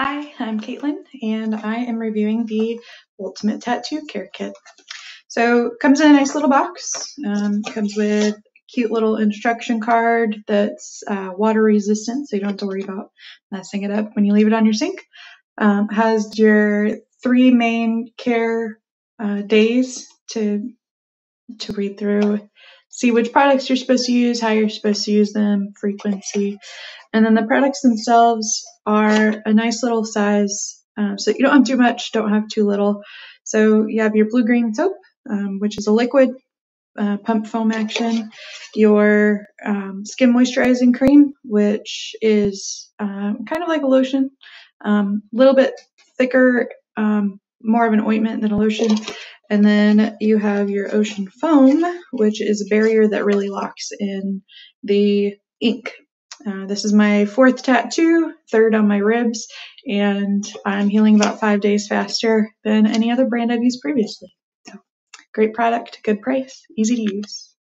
Hi, I'm Caitlin, and I am reviewing the Ultimate Tattoo Care Kit. So, comes in a nice little box. Um, comes with cute little instruction card that's uh, water resistant, so you don't have to worry about messing it up when you leave it on your sink. Um, has your three main care uh, days to to read through, see which products you're supposed to use, how you're supposed to use them, frequency, and then the products themselves are a nice little size. Um, so you don't have too much, don't have too little. So you have your blue green soap, um, which is a liquid uh, pump foam action, your um, skin moisturizing cream, which is um, kind of like a lotion, a um, little bit thicker, um, more of an ointment than a lotion. And then you have your ocean foam, which is a barrier that really locks in the ink uh, this is my fourth tattoo, third on my ribs, and I'm healing about five days faster than any other brand I've used previously. So, great product, good price, easy to use.